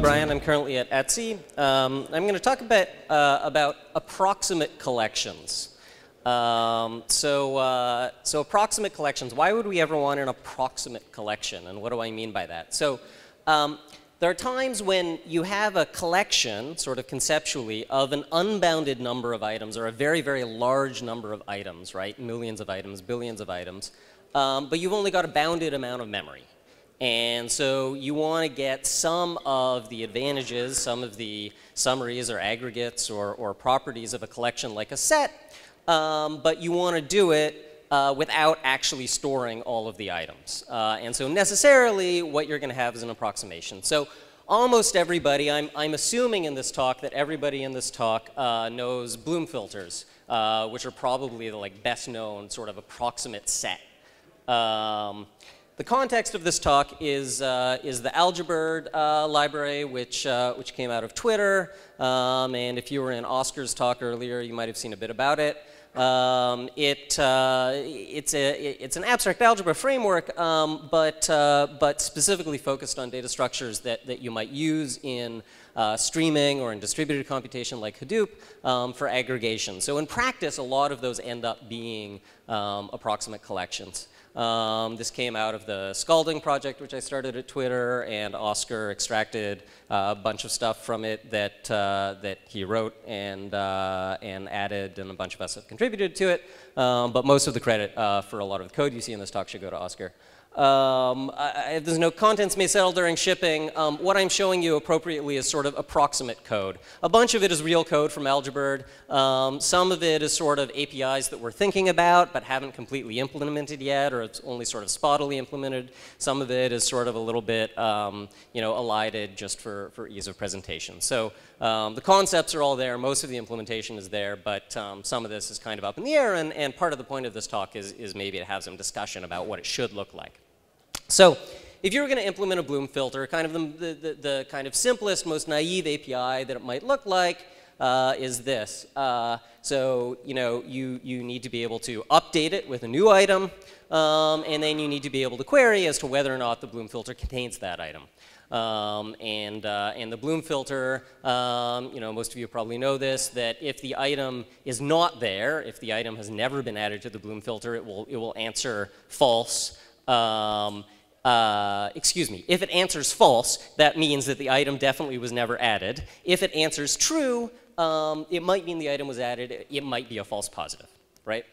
Bryant. I'm currently at Etsy. Um, I'm going to talk a bit uh, about approximate collections. Um, so, uh, so approximate collections. Why would we ever want an approximate collection, and what do I mean by that? So, um, there are times when you have a collection, sort of conceptually, of an unbounded number of items, or a very, very large number of items, right? Millions of items, billions of items, um, but you've only got a bounded amount of memory. And so you want to get some of the advantages, some of the summaries or aggregates or, or properties of a collection like a set, um, but you want to do it uh, without actually storing all of the items. Uh, and so necessarily what you're going to have is an approximation. So almost everybody, I'm, I'm assuming in this talk that everybody in this talk uh, knows Bloom filters, uh, which are probably the like, best known sort of approximate set. Um, the context of this talk is, uh, is the Algebird uh, library, which, uh, which came out of Twitter. Um, and if you were in Oscar's talk earlier, you might have seen a bit about it. Um, it, uh, it's, a, it's an abstract algebra framework, um, but, uh, but specifically focused on data structures that, that you might use in uh, streaming or in distributed computation like Hadoop um, for aggregation. So in practice, a lot of those end up being um, approximate collections. Um, this came out of the Scalding project, which I started at Twitter, and Oscar extracted uh, a bunch of stuff from it that, uh, that he wrote and, uh, and added, and a bunch of us have contributed to it. Um, but most of the credit uh, for a lot of the code you see in this talk should go to Oscar. Um, I, there's no contents may settle during shipping. Um, what I'm showing you appropriately is sort of approximate code. A bunch of it is real code from Algebird. Um, some of it is sort of APIs that we're thinking about but haven't completely implemented yet, or it's only sort of spottily implemented. Some of it is sort of a little bit, um, you know, elided just for, for ease of presentation. So um, the concepts are all there. Most of the implementation is there, but um, some of this is kind of up in the air. And, and part of the point of this talk is, is maybe to have some discussion about what it should look like. So if you were going to implement a Bloom filter, kind of the, the, the, kind of simplest, most naive API that it might look like uh, is this. Uh, so you know you, you need to be able to update it with a new item, um, and then you need to be able to query as to whether or not the Bloom filter contains that item. Um, and, uh, and the Bloom filter, um, you know, most of you probably know this, that if the item is not there, if the item has never been added to the Bloom filter, it will, it will answer false. Um, uh, excuse me, if it answers false, that means that the item definitely was never added. If it answers true, um, it might mean the item was added. It might be a false positive, right?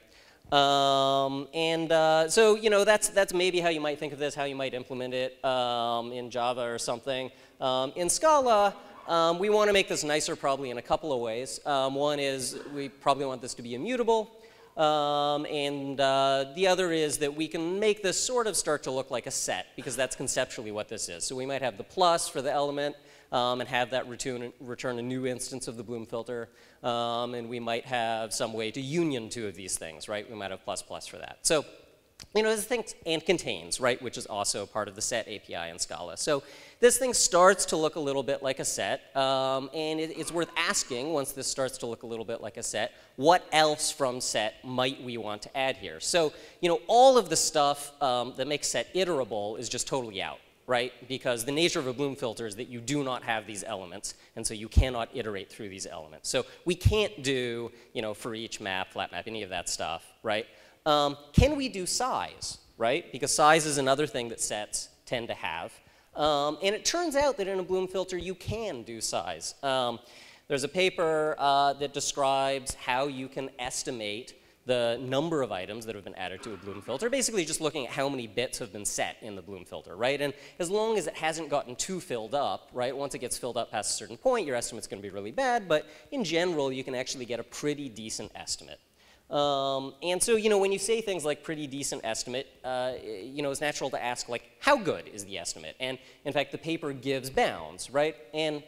Um, and uh, so, you know, that's, that's maybe how you might think of this, how you might implement it um, in Java or something. Um, in Scala, um, we want to make this nicer probably in a couple of ways. Um, one is we probably want this to be immutable. Um, and uh, the other is that we can make this sort of start to look like a set, because that's conceptually what this is. So we might have the plus for the element, um, and have that return, return a new instance of the Bloom filter. Um, and we might have some way to union two of these things, right? We might have plus plus for that. So you know, this thing and contains, right, which is also part of the set API in Scala. So this thing starts to look a little bit like a set, um, and it, it's worth asking, once this starts to look a little bit like a set, what else from set might we want to add here? So, you know, all of the stuff um, that makes set iterable is just totally out, right? Because the nature of a Bloom filter is that you do not have these elements, and so you cannot iterate through these elements. So we can't do, you know, for each map, flat map, any of that stuff, right? Um, can we do size, right? Because size is another thing that sets tend to have. Um, and it turns out that in a Bloom filter, you can do size. Um, there's a paper uh, that describes how you can estimate the number of items that have been added to a Bloom filter, basically just looking at how many bits have been set in the Bloom filter, right? And as long as it hasn't gotten too filled up, right, once it gets filled up past a certain point, your estimate's going to be really bad, but in general, you can actually get a pretty decent estimate. Um, and so, you know, when you say things like pretty decent estimate, uh, you know, it's natural to ask, like, how good is the estimate? And in fact, the paper gives bounds, right? And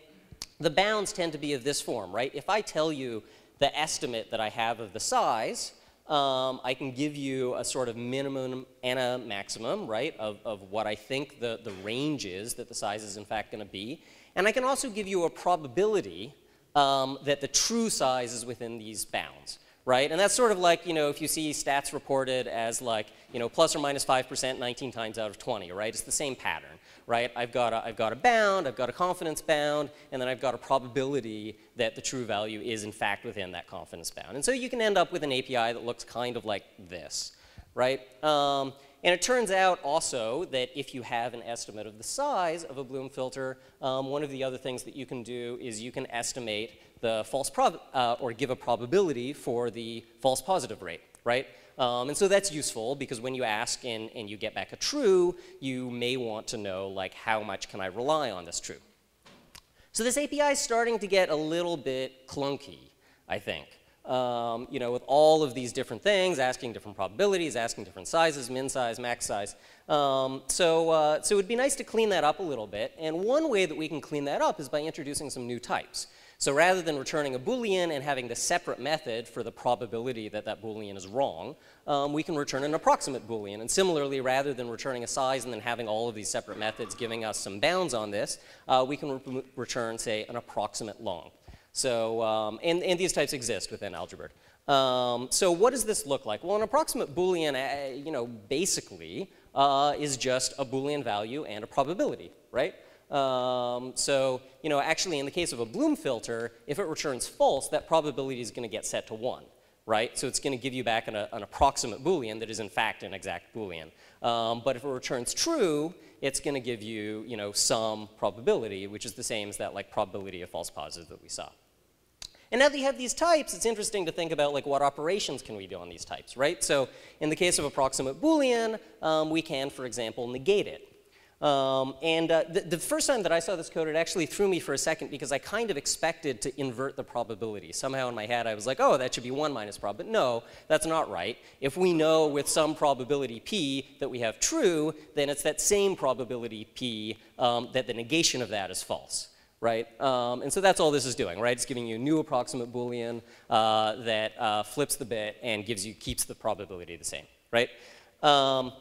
the bounds tend to be of this form, right? If I tell you the estimate that I have of the size, um, I can give you a sort of minimum and a maximum, right, of, of what I think the, the range is that the size is in fact going to be. And I can also give you a probability um, that the true size is within these bounds right? And that's sort of like, you know, if you see stats reported as like, you know, plus or minus 5% 19 times out of 20, right? It's the same pattern, right? I've got, a, I've got a bound, I've got a confidence bound, and then I've got a probability that the true value is in fact within that confidence bound. And so you can end up with an API that looks kind of like this, right? Um, and it turns out also that if you have an estimate of the size of a Bloom filter, um, one of the other things that you can do is you can estimate the false prob uh, or give a probability for the false positive rate, right? Um, and so that's useful because when you ask and, and you get back a true, you may want to know like how much can I rely on this true. So this API is starting to get a little bit clunky, I think. Um, you know, with all of these different things, asking different probabilities, asking different sizes, min size, max size. Um, so, uh, so it would be nice to clean that up a little bit. And one way that we can clean that up is by introducing some new types. So rather than returning a Boolean and having the separate method for the probability that that Boolean is wrong, um, we can return an approximate Boolean. And similarly, rather than returning a size and then having all of these separate methods giving us some bounds on this, uh, we can re return, say, an approximate long. So, um, and, and these types exist within Algebird. Um, so what does this look like? Well, an approximate Boolean, uh, you know, basically uh, is just a Boolean value and a probability, right? Um, so, you know, actually in the case of a Bloom filter, if it returns false, that probability is going to get set to 1, right? So it's going to give you back an, a, an, approximate Boolean that is in fact an exact Boolean. Um, but if it returns true, it's going to give you, you know, some probability, which is the same as that like probability of false positive that we saw. And now that you have these types, it's interesting to think about like what operations can we do on these types, right? So in the case of approximate Boolean, um, we can, for example, negate it. Um, and uh, the, the, first time that I saw this code, it actually threw me for a second because I kind of expected to invert the probability. Somehow in my head, I was like, oh, that should be 1 minus prob. But no, that's not right. If we know with some probability p that we have true, then it's that same probability p um, that the negation of that is false. Right? Um, and so that's all this is doing, right? It's giving you a new approximate Boolean uh, that uh, flips the bit and gives you, keeps the probability the same, right? Um,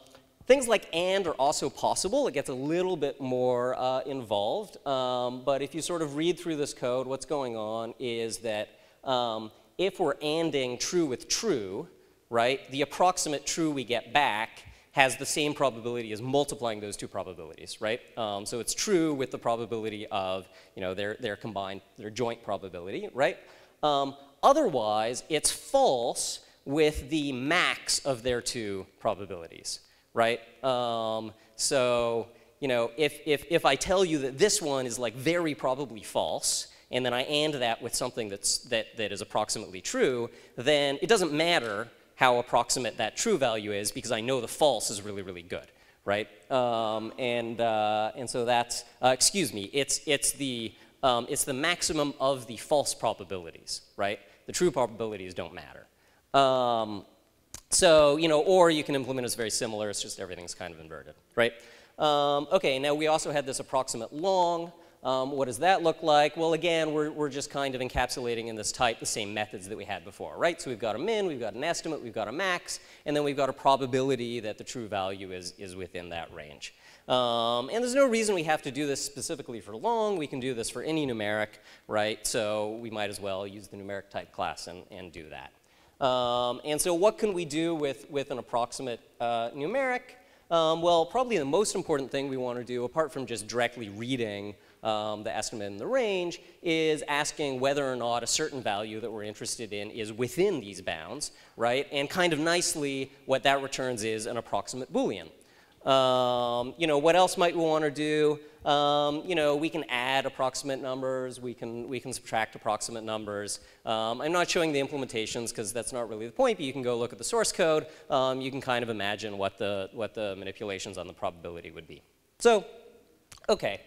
Things like and are also possible. It gets a little bit more uh, involved. Um, but if you sort of read through this code, what's going on is that um, if we're anding true with true, right, the approximate true we get back has the same probability as multiplying those two probabilities, right? Um, so it's true with the probability of, you know, their, their combined, their joint probability, right? Um, otherwise, it's false with the max of their two probabilities right? Um, so, you know, if, if, if I tell you that this one is like very probably false, and then I and that with something that's, that, that is approximately true, then it doesn't matter how approximate that true value is because I know the false is really, really good, right? Um, and, uh, and so that's, uh, excuse me, it's, it's, the, um, it's the maximum of the false probabilities, right? The true probabilities don't matter. Um, so, you know, or you can implement as very similar, it's just everything's kind of inverted, right? Um, okay, now we also had this approximate long. Um, what does that look like? Well, again, we're, we're just kind of encapsulating in this type the same methods that we had before, right? So we've got a min, we've got an estimate, we've got a max, and then we've got a probability that the true value is, is within that range. Um, and there's no reason we have to do this specifically for long. We can do this for any numeric, right? So we might as well use the numeric type class and, and do that. Um, and so what can we do with, with an approximate uh, numeric? Um, well, probably the most important thing we want to do, apart from just directly reading um, the estimate in the range, is asking whether or not a certain value that we're interested in is within these bounds, right? And kind of nicely, what that returns is an approximate Boolean. Um, you know, what else might we want to do? Um, you know, we can add approximate numbers. We can, we can subtract approximate numbers. Um, I'm not showing the implementations because that's not really the point, but you can go look at the source code. Um, you can kind of imagine what the, what the manipulations on the probability would be. So, okay.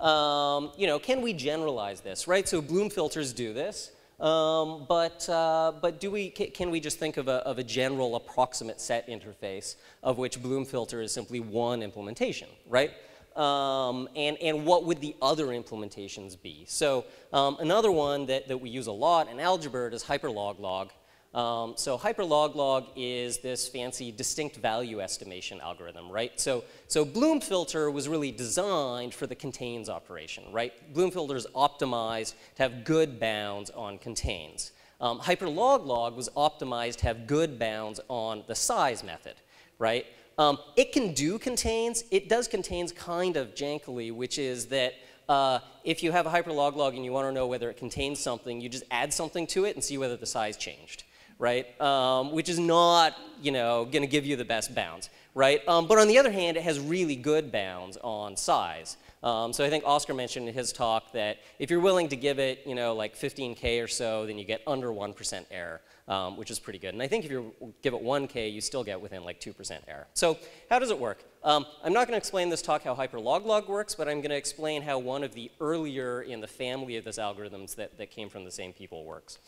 Um, you know, can we generalize this, right? So Bloom filters do this. Um, but, uh, but do we, can we just think of a, of a general approximate set interface of which Bloom filter is simply one implementation, right? Um, and, and what would the other implementations be? So um, another one that, that we use a lot in Algebird is hyperloglog. Um, so hyperloglog is this fancy distinct value estimation algorithm, right? So, so Bloom filter was really designed for the contains operation, right? Bloom filter is optimized to have good bounds on contains. Um, hyperloglog was optimized to have good bounds on the size method, right? Um, it can do contains. It does contains kind of jankily, which is that uh, if you have a hyperloglog and you want to know whether it contains something, you just add something to it and see whether the size changed, right? Um, which is not, you know, going to give you the best bounds, right? Um, but on the other hand, it has really good bounds on size. Um, so I think Oscar mentioned in his talk that if you're willing to give it, you know, like 15K or so, then you get under 1% error, um, which is pretty good. And I think if you give it 1K, you still get within like 2% error. So how does it work? Um, I'm not going to explain this talk how hyperloglog works, but I'm going to explain how one of the earlier in the family of these algorithms that, that came from the same people works.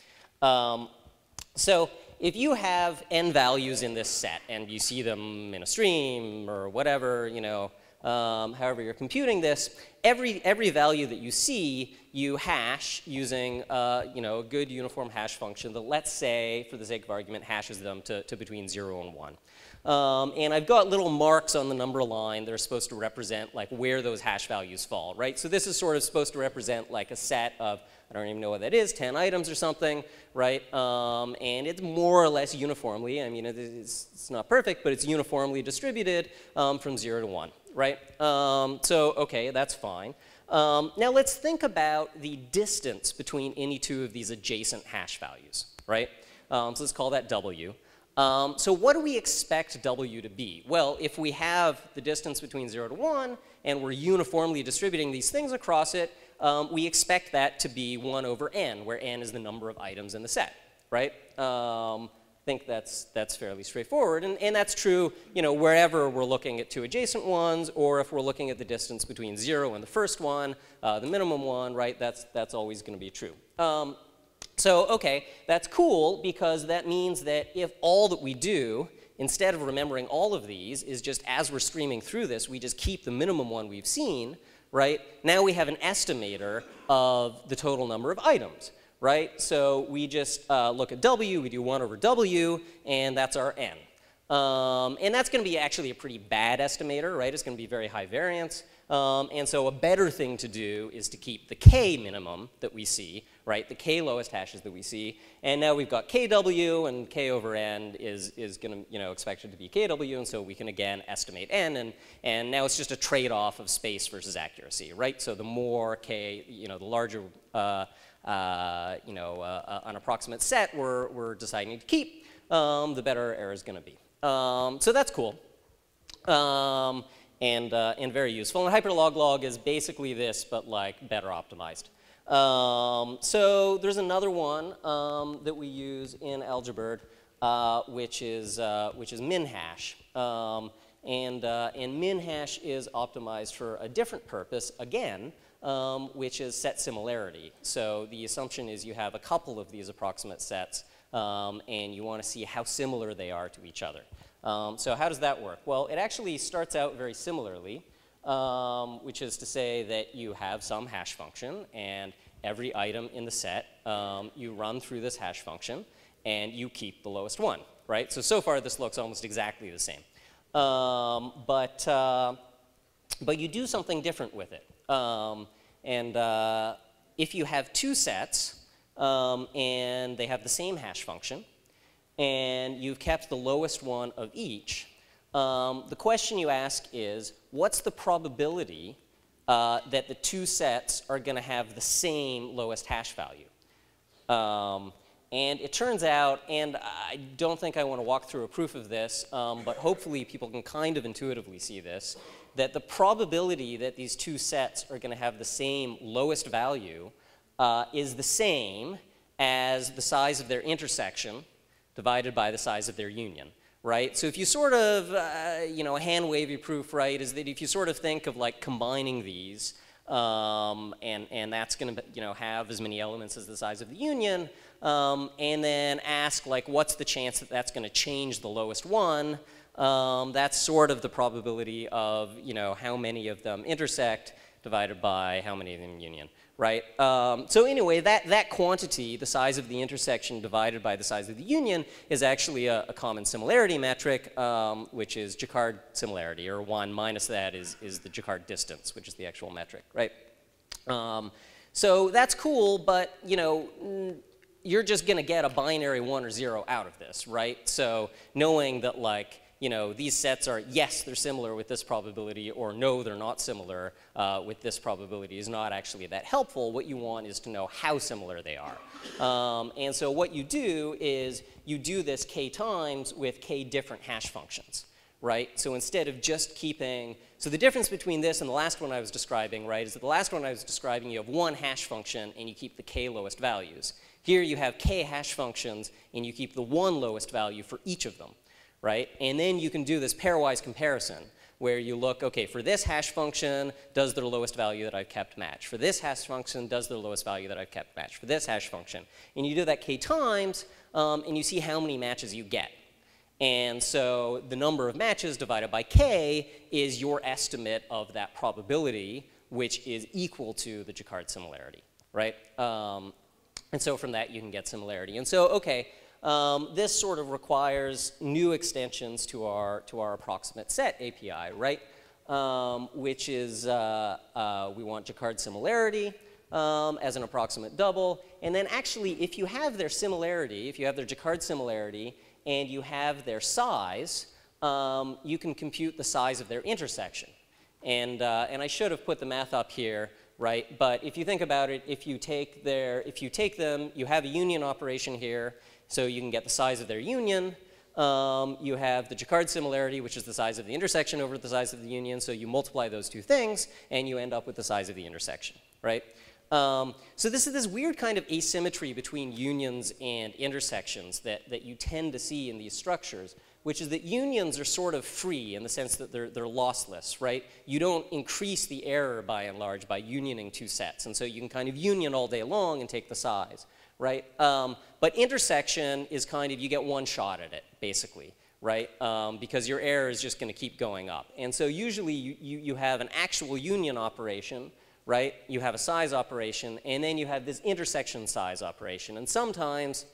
So if you have n values in this set and you see them in a stream or whatever, you know, um, however you're computing this, every, every value that you see, you hash using uh, you know, a good uniform hash function that, let's say, for the sake of argument, hashes them to, to between 0 and 1. Um, and I've got little marks on the number line that are supposed to represent like where those hash values fall, right? So this is sort of supposed to represent like a set of, I don't even know what that is, 10 items or something, right? Um, and it's more or less uniformly, I mean, it's, it's not perfect, but it's uniformly distributed um, from 0 to 1 right? Um, so, okay, that's fine. Um, now let's think about the distance between any two of these adjacent hash values, right? Um, so let's call that W. Um, so what do we expect W to be? Well, if we have the distance between 0 to 1 and we're uniformly distributing these things across it, um, we expect that to be 1 over n, where n is the number of items in the set, right? Um, I think that's, that's fairly straightforward. And, and that's true you know, wherever we're looking at two adjacent ones, or if we're looking at the distance between 0 and the first one, uh, the minimum one, right, that's, that's always going to be true. Um, so, okay, that's cool because that means that if all that we do, instead of remembering all of these, is just as we're streaming through this, we just keep the minimum one we've seen, right? Now we have an estimator of the total number of items right? So we just uh, look at W, we do 1 over W, and that's our N. Um, and that's going to be actually a pretty bad estimator, right? It's going to be very high variance. Um, and so a better thing to do is to keep the K minimum that we see, right? The K lowest hashes that we see. And now we've got KW, and K over N is, is going to, you know, expected to be KW, and so we can again estimate N, and, and now it's just a trade-off of space versus accuracy, right? So the more K, you know, the larger uh, uh, you know, uh, uh, an approximate set we're, we're deciding to keep, um, the better error is going to be. Um, so that's cool um, and, uh, and very useful. And hyperloglog is basically this, but like better optimized. Um, so there's another one um, that we use in Algebird, uh, which is uh, which is minhash. Um, and uh, and minhash is optimized for a different purpose again, um, which is set similarity. So the assumption is you have a couple of these approximate sets, um, and you want to see how similar they are to each other. Um, so how does that work? Well, it actually starts out very similarly, um, which is to say that you have some hash function, and every item in the set, um, you run through this hash function, and you keep the lowest one, right? So, so far this looks almost exactly the same. Um, but, uh, but you do something different with it. Um, and uh, if you have two sets um, and they have the same hash function, and you've kept the lowest one of each, um, the question you ask is, what's the probability uh, that the two sets are going to have the same lowest hash value? Um, and it turns out, and I don't think I want to walk through a proof of this, um, but hopefully people can kind of intuitively see this, that the probability that these two sets are going to have the same lowest value uh, is the same as the size of their intersection divided by the size of their union, right? So if you sort of, uh, you know, a hand wavy proof, right, is that if you sort of think of like combining these, um, and, and that's going to, you know, have as many elements as the size of the union, um, and then ask like what's the chance that that's going to change the lowest one, um, that's sort of the probability of you know how many of them intersect divided by how many of them union, right? Um, so anyway, that, that quantity, the size of the intersection divided by the size of the union, is actually a, a common similarity metric, um, which is Jaccard similarity, or 1 minus that is, is the Jaccard distance, which is the actual metric, right? Um, so that's cool, but you know, you're just going to get a binary one or zero out of this, right? So knowing that like, you know, these sets are, yes, they're similar with this probability, or no, they're not similar uh, with this probability is not actually that helpful. What you want is to know how similar they are. Um, and so what you do is you do this k times with k different hash functions right? So instead of just keeping, so the difference between this and the last one I was describing, right, is that the last one I was describing, you have one hash function and you keep the k lowest values. Here you have k hash functions and you keep the one lowest value for each of them, right? And then you can do this pairwise comparison where you look, okay, for this hash function, does the lowest value that I've kept match? For this hash function, does the lowest value that I've kept match? For this hash function. And you do that k times, um, and you see how many matches you get. And so the number of matches divided by k is your estimate of that probability, which is equal to the Jaccard similarity, right? Um, and so from that, you can get similarity. And so, okay, um, this sort of requires new extensions to our, to our approximate set API, right? Um, which is uh, uh, we want Jaccard similarity um, as an approximate double. And then actually, if you have their similarity, if you have their Jaccard similarity, and you have their size, um, you can compute the size of their intersection. And, uh, and I should have put the math up here, right? But if you think about it, if you take their, if you take them, you have a union operation here, so you can get the size of their union. Um, you have the Jaccard similarity, which is the size of the intersection over the size of the union. So you multiply those two things, and you end up with the size of the intersection, right? Um, so this is this weird kind of asymmetry between unions and intersections that, that you tend to see in these structures, which is that unions are sort of free in the sense that they're, they're lossless, right? You don't increase the error by and large by unioning two sets. And so you can kind of union all day long and take the size, right? Um, but intersection is kind of, you get one shot at it, basically right? Um, because your error is just going to keep going up. And so usually you, you, you, have an actual union operation right? You have a size operation, and then you have this intersection size operation. And sometimes,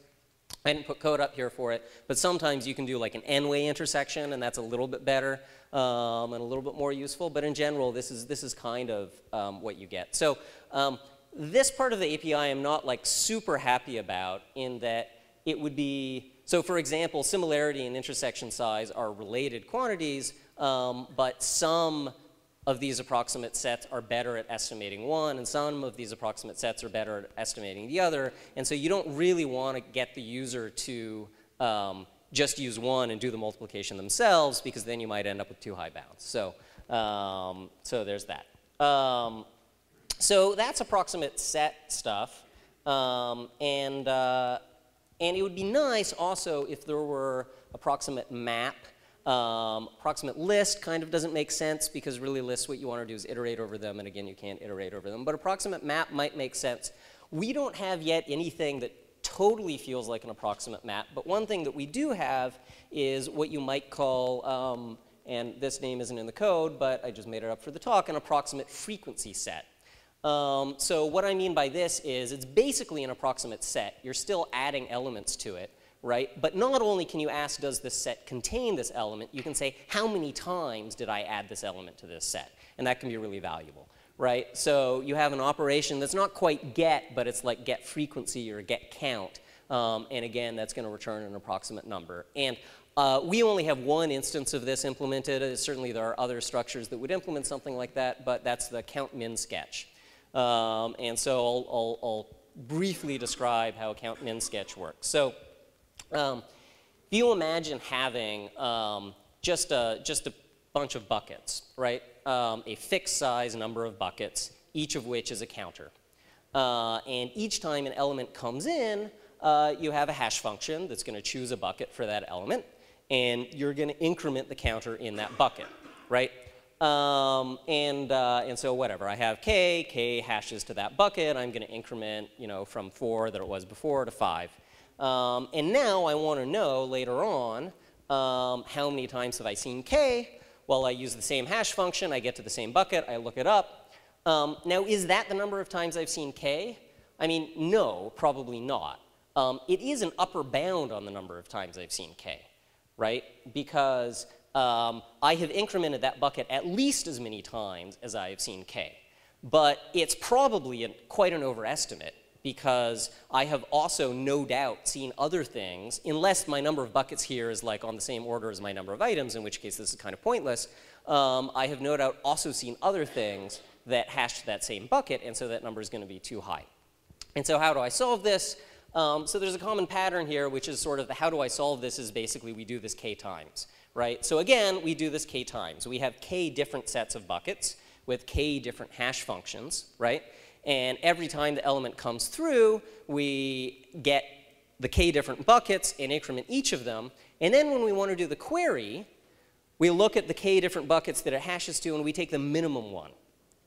I didn't put code up here for it, but sometimes you can do like an n-way intersection, and that's a little bit better um, and a little bit more useful. But in general, this is, this is kind of um, what you get. So um, this part of the API I'm not like super happy about in that it would be, so for example, similarity and intersection size are related quantities, um, but some of these approximate sets are better at estimating one, and some of these approximate sets are better at estimating the other. And so you don't really want to get the user to um, just use one and do the multiplication themselves, because then you might end up with too high bounds. So, um, so there's that. Um, so that's approximate set stuff. Um, and, uh, and it would be nice also if there were approximate map um, approximate list kind of doesn't make sense because really lists what you want to do is iterate over them and again you can't iterate over them. But approximate map might make sense. We don't have yet anything that totally feels like an approximate map, but one thing that we do have is what you might call, um, and this name isn't in the code, but I just made it up for the talk, an approximate frequency set. Um, so what I mean by this is it's basically an approximate set. You're still adding elements to it right? But not only can you ask, does this set contain this element, you can say, how many times did I add this element to this set? And that can be really valuable, right? So you have an operation that's not quite get, but it's like get frequency or get count. Um, and again, that's going to return an approximate number. And uh, we only have one instance of this implemented. Uh, certainly there are other structures that would implement something like that, but that's the count min sketch. Um, and so I'll, I'll, I'll briefly describe how count min sketch works. So um, if you imagine having um, just, a, just a bunch of buckets, right? Um, a fixed size number of buckets, each of which is a counter. Uh, and each time an element comes in, uh, you have a hash function that's going to choose a bucket for that element, and you're going to increment the counter in that bucket, right? Um, and, uh, and so whatever, I have k, k hashes to that bucket, I'm going to increment, you know, from 4 that it was before to 5. Um, and now I want to know later on um, how many times have I seen k. Well, I use the same hash function. I get to the same bucket. I look it up. Um, now, is that the number of times I've seen k? I mean, no, probably not. Um, it is an upper bound on the number of times I've seen k, right? Because um, I have incremented that bucket at least as many times as I have seen k. But it's probably an, quite an overestimate because I have also no doubt seen other things, unless my number of buckets here is like on the same order as my number of items, in which case this is kind of pointless. Um, I have no doubt also seen other things that hash to that same bucket, and so that number is going to be too high. And so how do I solve this? Um, so there's a common pattern here, which is sort of the how do I solve this is basically we do this k times, right? So again, we do this k times. We have k different sets of buckets with k different hash functions, right? And every time the element comes through, we get the k different buckets and increment each of them. And then when we want to do the query, we look at the k different buckets that it hashes to and we take the minimum one,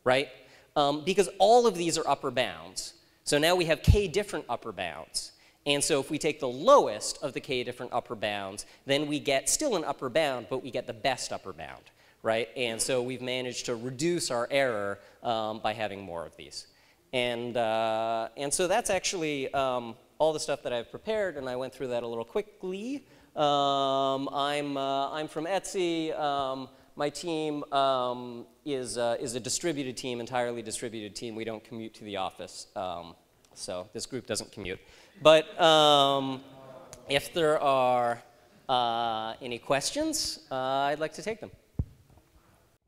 right? Um, because all of these are upper bounds. So now we have k different upper bounds. And so if we take the lowest of the k different upper bounds, then we get still an upper bound, but we get the best upper bound, right? And so we've managed to reduce our error um, by having more of these. And, uh, and so that's actually um, all the stuff that I've prepared, and I went through that a little quickly. Um, I'm, uh, I'm from Etsy. Um, my team um, is, uh, is a distributed team, entirely distributed team. We don't commute to the office, um, so this group doesn't commute. But um, if there are uh, any questions, uh, I'd like to take them.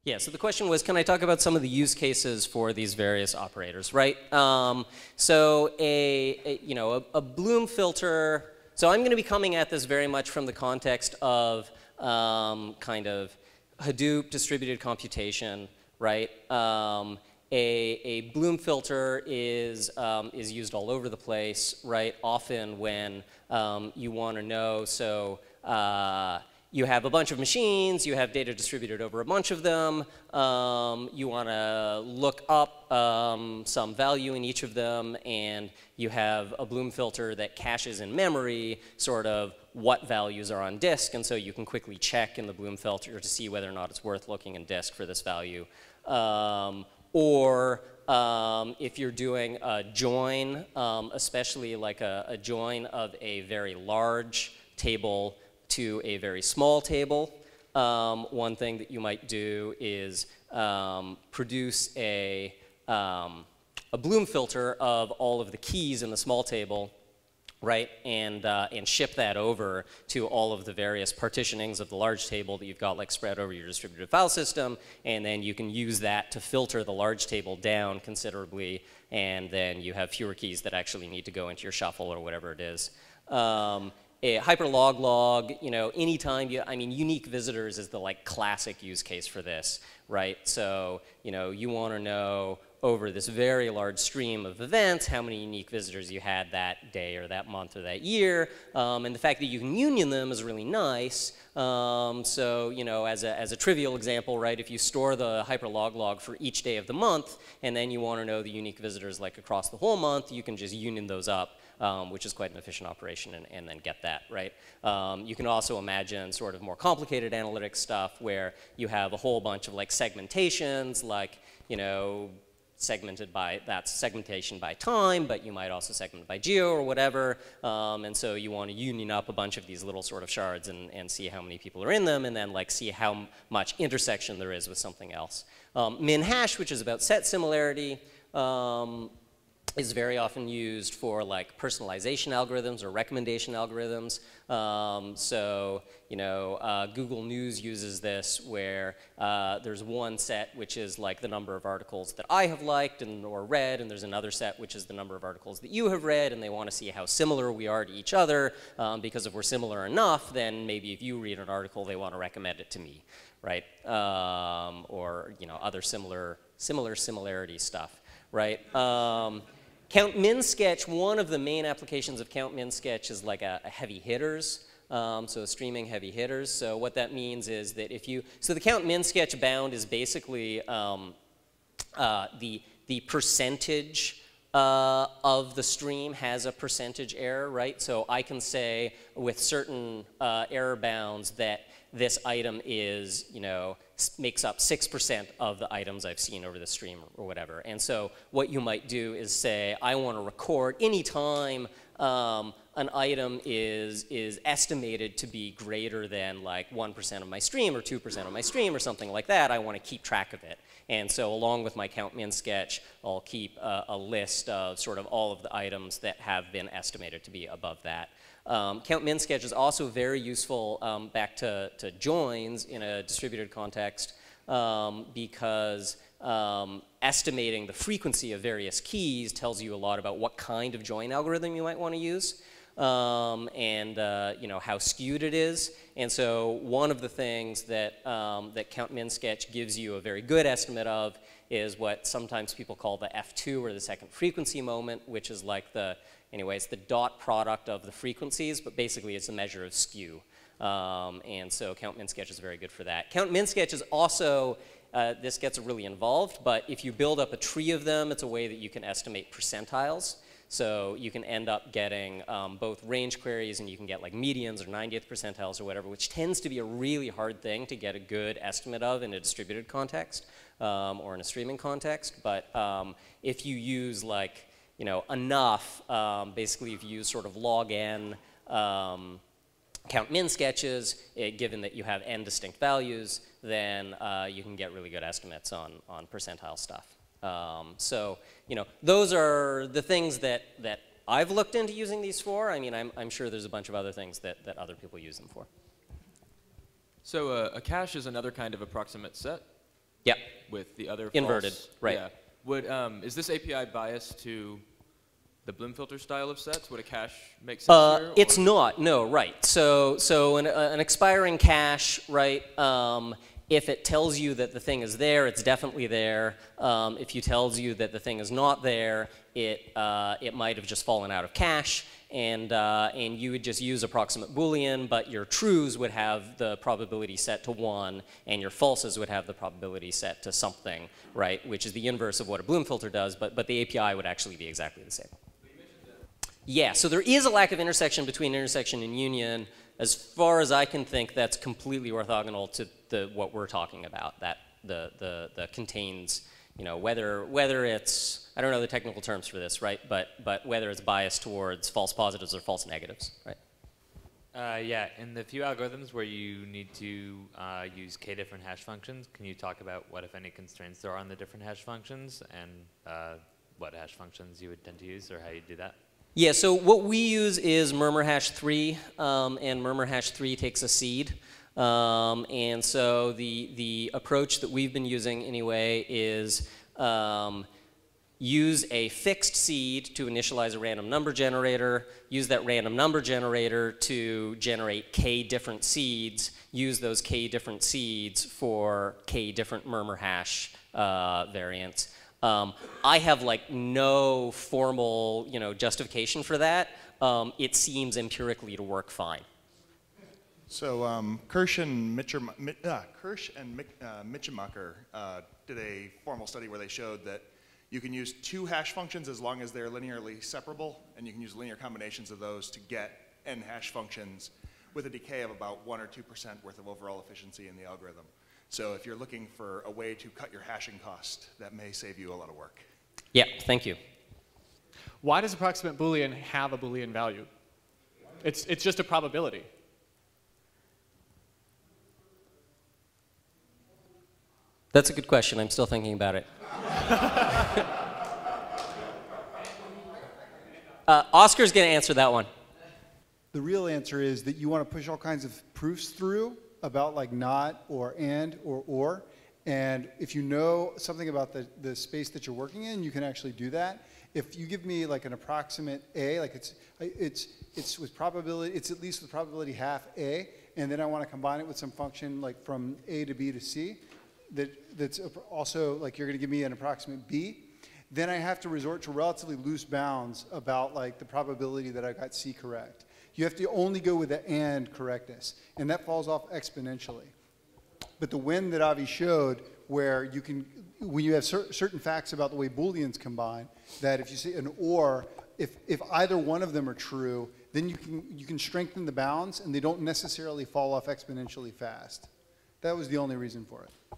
Yeah, so the question was, can I talk about some of the use cases for these various operators, right? Um, so a, a, you know, a, a, Bloom filter, so I'm going to be coming at this very much from the context of um, kind of Hadoop distributed computation, right? Um, a, a Bloom filter is, um, is used all over the place, right? Often when um, you want to know, so uh, you have a bunch of machines, you have data distributed over a bunch of them, um, you want to look up um, some value in each of them, and you have a Bloom filter that caches in memory sort of what values are on disk, and so you can quickly check in the Bloom filter to see whether or not it's worth looking in disk for this value. Um, or um, if you're doing a join, um, especially like a, a join of a very large table to a very small table. Um, one thing that you might do is um, produce a, um, a Bloom filter of all of the keys in the small table, right, and, uh, and ship that over to all of the various partitionings of the large table that you've got like spread over your distributed file system, and then you can use that to filter the large table down considerably, and then you have fewer keys that actually need to go into your shuffle or whatever it is. Um, a hyperlog log, you know, anytime you, I mean, unique visitors is the like classic use case for this, right? So, you know, you want to know over this very large stream of events how many unique visitors you had that day or that month or that year. Um, and the fact that you can union them is really nice. Um, so, you know, as a, as a trivial example, right, if you store the hyperlog log for each day of the month and then you want to know the unique visitors like across the whole month, you can just union those up um, which is quite an efficient operation, and, and then get that, right? Um, you can also imagine sort of more complicated analytics stuff where you have a whole bunch of like segmentations, like, you know, segmented by, that's segmentation by time, but you might also segment by geo or whatever. Um, and so you want to union up a bunch of these little sort of shards and, and see how many people are in them and then like see how much intersection there is with something else. Um, min hash, which is about set similarity. Um, is very often used for like personalization algorithms or recommendation algorithms. Um, so, you know, uh, Google News uses this where uh, there's one set which is like the number of articles that I have liked and or read, and there's another set which is the number of articles that you have read, and they want to see how similar we are to each other, um, because if we're similar enough, then maybe if you read an article, they want to recommend it to me, right? Um, or, you know, other similar, similar similarity stuff, right? Count min sketch, one of the main applications of count min sketch is like a, a heavy hitters. Um, so streaming heavy hitters. So what that means is that if you, so the count min sketch bound is basically um, uh, the, the percentage uh, of the stream has a percentage error, right? So I can say with certain uh, error bounds that this item is, you know, makes up 6% of the items I've seen over the stream or whatever. And so what you might do is say, I want to record anytime um, an item is, is estimated to be greater than like 1% of my stream or 2% of my stream or something like that, I want to keep track of it. And so along with my count min sketch, I'll keep a, a list of sort of all of the items that have been estimated to be above that. Um, count min sketch is also very useful um, back to, to joins in a distributed context um, because um, estimating the frequency of various keys tells you a lot about what kind of join algorithm you might want to use. Um, and uh, you know how skewed it is. And so one of the things that um, that count min sketch gives you a very good estimate of is what sometimes people call the F2 or the second frequency moment, which is like the anyway, it's the dot product of the frequencies, but basically it's a measure of skew. Um, and so count min sketch is very good for that. Count min sketch is also uh, this gets really involved, but if you build up a tree of them, it's a way that you can estimate percentiles. So you can end up getting um, both range queries and you can get like medians or 90th percentiles or whatever, which tends to be a really hard thing to get a good estimate of in a distributed context um, or in a streaming context. But um, if you use like, you know, enough, um, basically if you use sort of log n um, count min sketches, it, given that you have n distinct values, then uh, you can get really good estimates on, on percentile stuff. Um, so, you know, those are the things that, that I've looked into using these for. I mean, I'm, I'm sure there's a bunch of other things that, that other people use them for. So uh, a cache is another kind of approximate set? Yep. With the other Inverted, false, right. Yeah. Would, um, is this API biased to the Bloom filter style of sets? Would a cache make sense Uh, here? it's not, no, right. So, so an, uh, an expiring cache, right, um, if it tells you that the thing is there, it's definitely there. Um, if you tells you that the thing is not there, it, uh, it might have just fallen out of cache, and, uh, and you would just use approximate Boolean, but your trues would have the probability set to 1, and your falses would have the probability set to something, right, which is the inverse of what a Bloom filter does, but, but the API would actually be exactly the same. Yeah, so there is a lack of intersection between intersection and union. As far as I can think, that's completely orthogonal to the, what we're talking about. That the, the, the contains, you know, whether, whether it's, I don't know the technical terms for this, right? But, but whether it's biased towards false positives or false negatives, right? Uh, yeah, in the few algorithms where you need to uh, use k different hash functions, can you talk about what, if any, constraints there are on the different hash functions and uh, what hash functions you would tend to use or how you do that? Yeah, so what we use is murmur hash 3, um, and murmur hash 3 takes a seed. Um, and so the, the approach that we've been using anyway is um, use a fixed seed to initialize a random number generator, use that random number generator to generate k different seeds, use those k different seeds for k different murmur hash uh, variants. Um, I have like no formal, you know, justification for that. Um, it seems empirically to work fine. So um, Kirsch and Mitchum, uh, Kirsch and uh, uh, did a formal study where they showed that you can use two hash functions as long as they're linearly separable, and you can use linear combinations of those to get n hash functions with a decay of about one or two percent worth of overall efficiency in the algorithm. So if you're looking for a way to cut your hashing cost, that may save you a lot of work. Yeah, thank you. Why does approximate Boolean have a Boolean value? It's, it's just a probability. That's a good question. I'm still thinking about it. uh, Oscar's going to answer that one. The real answer is that you want to push all kinds of proofs through about like not or and or or. And if you know something about the, the space that you're working in, you can actually do that. If you give me like an approximate A, like it's, it's, it's with probability, it's at least with probability half A, and then I want to combine it with some function like from A to B to C, that, that's also like you're going to give me an approximate B, then I have to resort to relatively loose bounds about like the probability that I got C correct. You have to only go with the and correctness, and that falls off exponentially. But the win that Avi showed, where you can, when you have cer certain facts about the way Booleans combine, that if you see an or, if, if either one of them are true, then you can, you can strengthen the bounds, and they don't necessarily fall off exponentially fast. That was the only reason for it.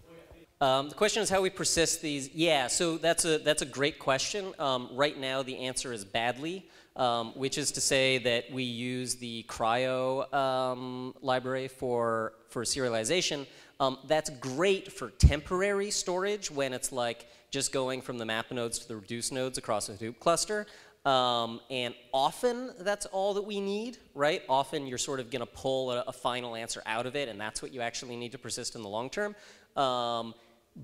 Um, the question is how we persist these. Yeah, so that's a that's a great question. Um, right now, the answer is badly, um, which is to say that we use the Kryo um, library for for serialization. Um, that's great for temporary storage when it's like just going from the map nodes to the reduce nodes across a Hadoop cluster. Um, and often that's all that we need, right? Often you're sort of going to pull a, a, final answer out of it, and that's what you actually need to persist in the long term. Um,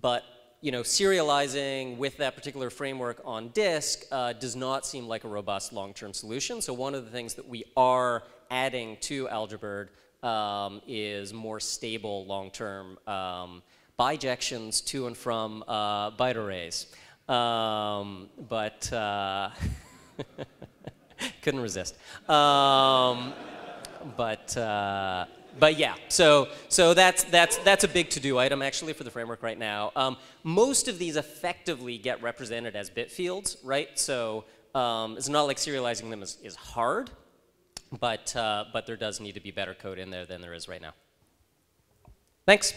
but you know, serializing with that particular framework on disk uh, does not seem like a robust long-term solution. So one of the things that we are adding to Algebird um, is more stable long-term um, bijections to and from uh, byte arrays. Um, but uh, couldn't resist. Um, but uh, but yeah, so so that's that's that's a big to-do item actually for the framework right now. Um, most of these effectively get represented as bit fields, right? So um, it's not like serializing them is, is hard, but uh, but there does need to be better code in there than there is right now. Thanks.